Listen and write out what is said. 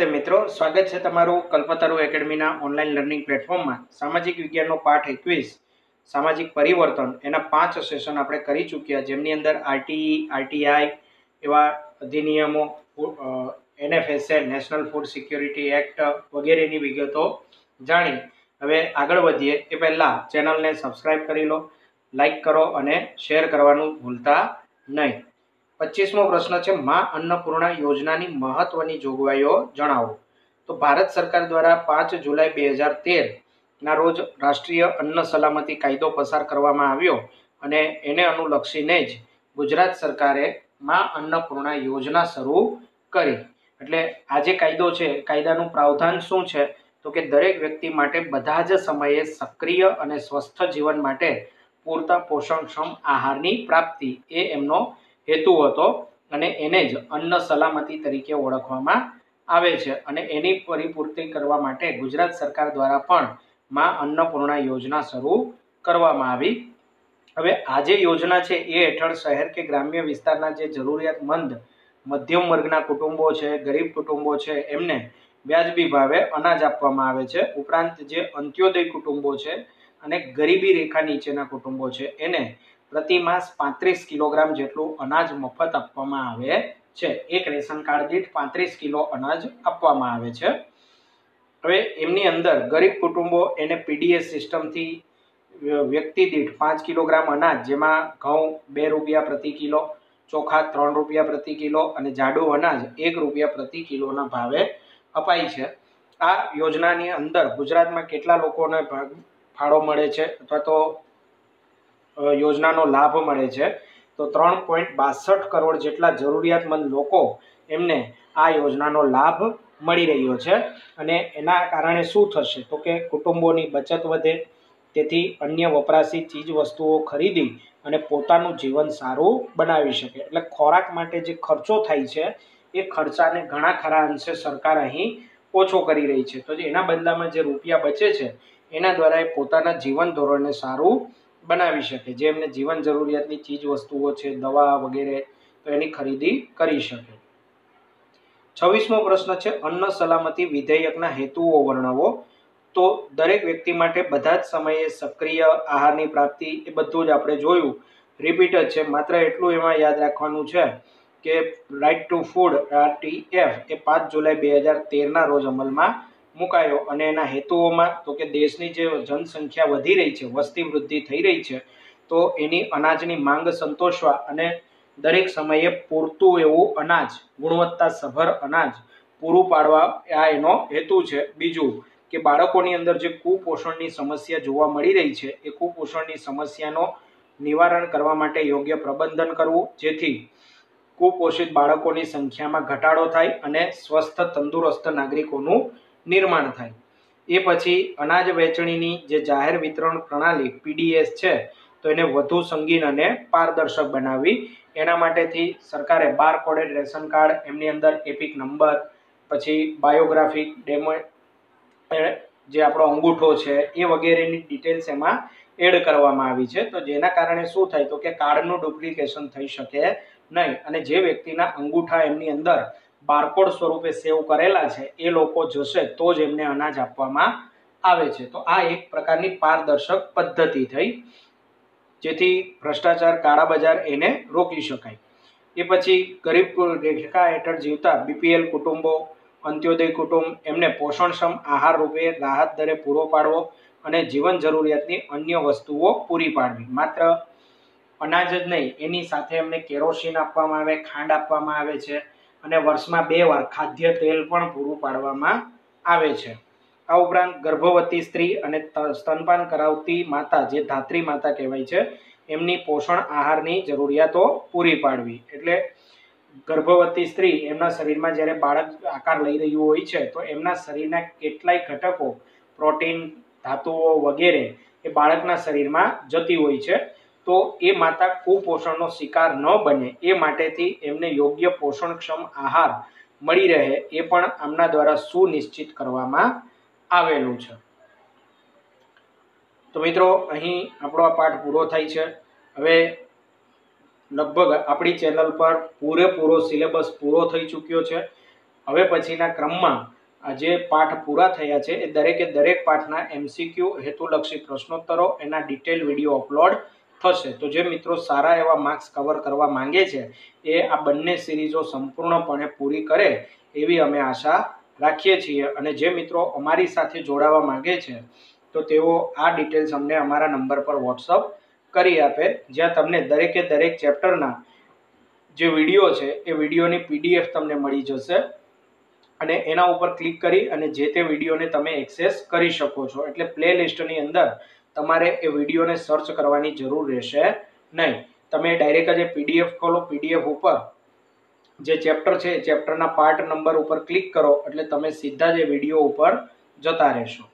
નમસ્તે મિત્રો, સ્વાગત છે તમારું કલ્પતરુ એકેડમીના ઓનલાઈન લર્નિંગ પ્લેટફોર્મમાં. સામાજિક વિજ્ઞાનનો પાઠ એકવીસ, સામાજિક પરિવર્તન, એના પાંચ સેશન આપણે કરી ચૂક્યા, જેમની અંદર આરટીઈ, આરટીઆઈ એવા અધિનિયમો NFSA national food security act વગેરેની વિગતો જાણી. હવે આગળ વધીએ, એ પહેલાં ચેનલને સબસ્ક્રાઈબ કરી લો, લાઈક કરો અને શેર કરવાનું ભૂલતા નહીં. પચીસમો પ્રશ્ન છે, મા અન્નપૂર્ણા યોજનાની મહત્વની જોગવાઈઓ જણાવો. તો ભારત સરકાર દ્વારા પાંચ જુલાઈ બે હજાર તેરના રોજ રાષ્ટ્રીય અન્ન સલામતી કાયદો પસાર કરવામાં આવ્યો અને એને અનુલક્ષીને જ ગુજરાત સરકારે મા અન્નપૂર્ણા યોજના શરૂ કરી. એટલે આ જે કાયદો છે, કાયદાનું પ્રાવધાન શું છે? તો કે દરેક વ્યક્તિ માટે બધા જ સમયે સક્રિય અને સ્વસ્થ જીવન માટે પૂરતા પોષણક્ષમ આહારની પ્રાપ્તિ એ એમનો હેતુ હતો અને એને જ અન્ન સલામતી તરીકે ઓળખવામાં આવે છે અને એની પરિપૂર્તિ કરવા માટે ગુજરાત સરકાર દ્વારા પણ માં અન્નપૂર્ણા યોજના શરૂ કરવામાં આવી. હવે આ યોજના છે એ હેઠળ શહેર કે ગ્રામ્ય વિસ્તારના જે જરૂરિયાતમંદ મધ્યમ વર્ગના કુટુંબો છે, ગરીબ કુટુંબો છે, એમને વ્યાજબી ભાવે અનાજ આપવામાં આવે છે. ઉપરાંત જે અંત્યોદય કુટુંબો છે અને ગરીબી રેખા નીચેના કુટુંબો છે, એને પ્રતિ માસ પાંત્રીસ કિલોગ્રામ જેટલું અનાજ મફત આપવામાં આવે છે. એક રેશન કાર્ડ દીઠ પાંત્રીસ કિલો અનાજ આપવામાં આવે છે. હવે એમની અંદર ગરીબ કુટુંબો એને પીડીએસ સિસ્ટમથી વ્યક્તિ દીઠ પાંચ કિલોગ્રામ અનાજ, જેમાં ઘઉં બે રૂપિયા પ્રતિ કિલો, ચોખા ત્રણ રૂપિયા પ્રતિ કિલો અને જાડું અનાજ એક રૂપિયા પ્રતિ કિલોના ભાવે અપાય છે. આ યોજનાની અંદર ગુજરાતમાં કેટલા લોકોને ફાળો મળે છે? અથવા તો યોજનાનો લાભ મળે છે. તો ત્રણ પોઈન્ટ બાસઠ કરોડ જેટલા જરૂરિયાતમંદ લોકો એમને આ યોજનાનો લાભ મળી રહ્યો છે. અને એના કારણે શું થશે? તો કે કુટુંબોની બચત વધે, તેથી અન્ય વપરાશી ચીજ વસ્તુઓ ખરીદી અને પોતાનું જીવન સારું બનાવી શકે. એટલે ખોરાક માટે જે ખર્ચો થાય છે, એ ખર્ચાને ઘણા ખરા અંશે સરકાર અહીં ઓછો કરી રહી છે. તો એના બદલામાં જે રૂપિયા બચે છે, એના દ્વારા એ પોતાના જીવન ધોરણને સારું બનાવી શકે, જે એમને જીવન જરૂરિયાતની ચીજ વસ્તુઓ છે, દવા વગેરે, તો એની ખરીદી કરી શકે. છવ્વીસમો પ્રશ્ન છે, અન્ન સલામતી વિધેયકના હેતુઓ વર્ણવો. તો દરેક વ્યક્તિ માટે બધા જ સમયે સક્રિય આહારની પ્રાપ્તિ એ બધું જ આપણે જોયું. રિપીટ જ છે, માત્ર એટલું એમાં યાદ રાખવાનું છે કે રાઇટ ટુ ફૂડ આરટીએફ એ પાંચ જુલાઈ બે હજાર તેરના રોજ અમલમાં મુકાયો અને એના હેતુઓમાં તો કે દેશની જે જનસંખ્યા વધી રહી છે, વસ્તી વૃદ્ધિ થઈ રહી છે, તો એની અનાજની માંગ સંતોષવા અને દરેક સમયે પૂરતું એવું અનાજ ગુણવત્તાસભર અનાજ પૂરું પાડવા આ એનો હેતુ છે. બીજું કે બાળકોની અંદર જે કુપોષણની સમસ્યા જોવા મળી રહી છે, એ કુપોષણની સમસ્યાનો નિવારણ કરવા માટે યોગ્ય પ્રબંધન કરવું, જેથી કુપોષિત બાળકોની સંખ્યામાં ઘટાડો થાય અને સ્વસ્થ, તંદુરસ્ત નાગરિકોનું નિર્માણ થાય. એ પછી અનાજ વહેંચણીની જે જાહેર વિતરણ પ્રણાલી પીડીએસ છે, તો એને વધુ સંગીન અને પારદર્શક બનાવી. એના માટેથી સરકારે બાર કોડેડ રેશન કાર્ડ, એમની અંદર એપિક નંબર, પછી બાયોગ્રાફિક ડેમો જે આપણો અંગૂઠો છે, એ વગેરેની ડિટેલ્સ એમાં એડ કરવામાં આવી છે. તો જેના કારણે શું થાય? તો કે કાર્ડનું ડુપ્લિકેશન થઈ શકે નહીં. અને જે વ્યક્તિના અંગૂઠા એમની અંદર બારકોડ સ્વરૂપે સેવ કરેલા છે, એ લોકો જશે તો જ એમને અનાજ આપવામાં આવે છે. તો આ એક પ્રકારની પારદર્શક પદ્ધતિ થઈ, જેથી ભ્રષ્ટાચાર કાળા બજાર એને રોકી શકાય. એ પછી ગરીબ રેખા હેઠળ જીવતા બીપીએલ કુટુંબો, અંત્યોદય કુટુંબ, એમને પોષણક્ષમ આહાર રૂપે રાહત દરે પૂરો પાડવો અને જીવન જરૂરિયાતની અન્ય વસ્તુઓ પૂરી પાડવી. માત્ર અનાજ જ નહીં, એની સાથે એમને કેરોસીન આપવામાં આવે, ખાંડ આપવામાં આવે છે અને વર્ષમાં બે વાર ખાદ્ય તેલ પણ પૂરું પાડવામાં આવે છે. આ ઉપરાંત ગર્ભવતી સ્ત્રી અને સ્તનપાન કરાવતી માતા, જે ધાત્રી માતા કહેવાય છે, એમની પોષણ આહારની જરૂરિયાતો પૂરી પાડવી. એટલે ગર્ભવતી સ્ત્રી એમના શરીરમાં જ્યારે બાળક આકાર લઈ રહ્યું હોય છે, તો એમના શરીરના કેટલાય ઘટકો, પ્રોટીન, ધાતુઓ વગેરે એ બાળકના શરીરમાં જતી હોય છે. તો એ માતા કુપોષણનો શિકાર ન બને, એ માટેથી એમને યોગ્ય પોષણક્ષમ આહાર મળી રહે, એ પણ આમના દ્વારા સુનિશ્ચિત કરવામાં આવેલું છે. તો મિત્રો, અહીં આપણો આ પાઠ પૂરો થાય છે. હવે લગભગ આપણી ચેનલ પર પૂરેપૂરો સિલેબસ પૂરો થઈ ચૂક્યો છે. હવે પછીના ક્રમમાં જે પાઠ પૂરા થયા છે. એ દરેકે દરેક પાઠના એમસીક્યુ હેતુલક્ષી પ્રશ્નોત્તરો, એના ડિટેલ વીડિયો અપલોડ થશે. તો જે મિત્રો સારા એવા માર્ક્સ કવર કરવા માંગે છે, એ આ બંને સિરીઝો સંપૂર્ણપણે પૂરી કરે એવી અમે આશા રાખીએ છીએ. અને જે મિત્રો અમારી સાથે જોડાવા માંગે છે, તો તેઓ આ ડિટેલ્સ અમને અમારા નંબર પર વોટ્સઅપ કરી આપે. જ્યાં તમને દરેકે દરેક ચેપ્ટરના જે વીડિયો છે, એ વિડીયોની પીડીએફ તમને મળી જશે. અને એના ઉપર ક્લિક કરી અને જે તે વિડીયોને તમે એક્સેસ કરી શકો છો. એટલે પ્લે લિસ્ટની અંદર તમારે એ વિડીયોને સર્ચ કરવાની જરૂર રહેશે નહીં. તમે ડાયરેક્ટ જે પીડીએફ ખોલો પીડીએફ ઉપર જે ચેપ્ટર છે એ ચેપ્ટરના પાર્ટ નંબર ઉપર ક્લિક કરો એટલે તમે સીધા જ એ વીડિયો ઉપર જતા રહેશો.